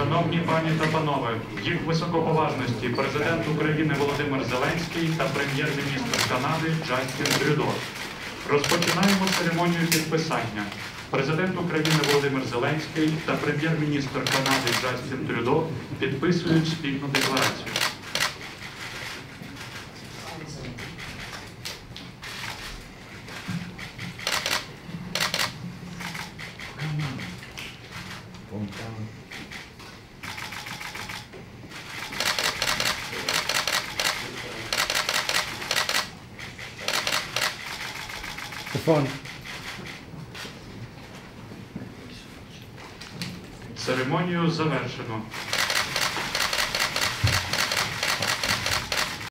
Шановні пані та панове, їх високоповажності президент України Володимир Зеленський та прем'єр-міністр Канади Джастін Трюдо. Розпочинаємо церемонію підписання. Президент України Володимир Зеленський та прем'єр-міністр Канади Джастін Трюдо підписують спільну декларацію. Стефан, Церемонію завершено.